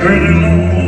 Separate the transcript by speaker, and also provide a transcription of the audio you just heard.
Speaker 1: Pretty long.